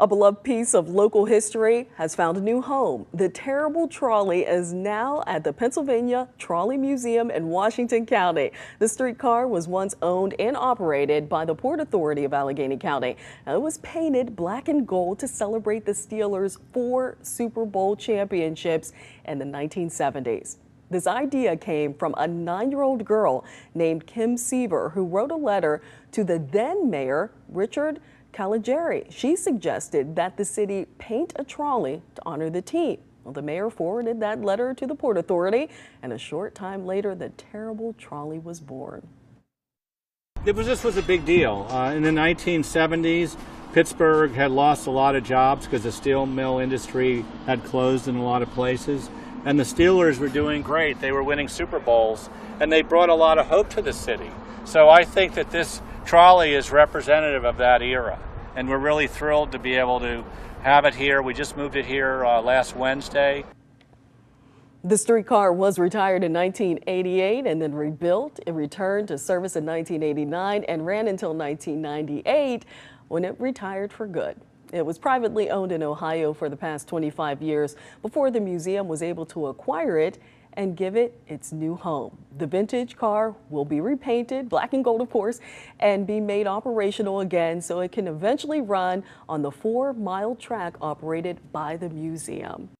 A beloved piece of local history has found a new home. The terrible trolley is now at the Pennsylvania Trolley Museum in Washington County. The streetcar was once owned and operated by the Port Authority of Allegheny County. Now, it was painted black and gold to celebrate the Steelers' four Super Bowl championships in the 1970s. This idea came from a nine-year-old girl named Kim Seaver who wrote a letter to the then mayor, Richard Caliguiri. She suggested that the city paint a trolley to honor the team. Well, the mayor forwarded that letter to the Port Authority, and a short time later, the terrible trolley was born. It was, this was a big deal. Uh, in the 1970s, Pittsburgh had lost a lot of jobs because the steel mill industry had closed in a lot of places. And the Steelers were doing great. They were winning Super Bowls, and they brought a lot of hope to the city. So I think that this trolley is representative of that era. And we're really thrilled to be able to have it here. We just moved it here uh, last Wednesday. The streetcar was retired in 1988 and then rebuilt. It returned to service in 1989 and ran until 1998 when it retired for good. It was privately owned in Ohio for the past 25 years before the museum was able to acquire it and give it its new home. The vintage car will be repainted, black and gold of course, and be made operational again so it can eventually run on the four mile track operated by the museum.